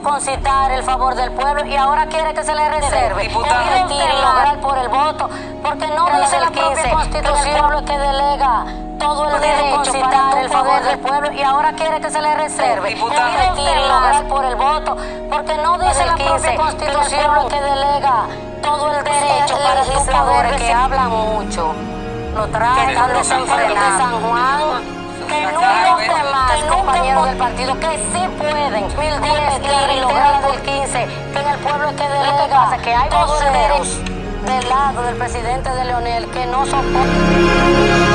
concitar el favor del pueblo y ahora quiere que se le reserve. Permitir y lograr por el voto, porque no dice la propia constitución el pueblo que delega todo el derecho para el favor del pueblo y ahora quiere que se le reserve. Permitir y lograr por el voto, porque no dice la propia constitución que delega todo el derecho para legisladores que hablan mucho. Lo traen a los enfermos de San Juan que nunca los demás compañeros del partido que sí pueden y lograr el 15 que en el pueblo que delega que hay del lado del presidente de Leonel que no soporta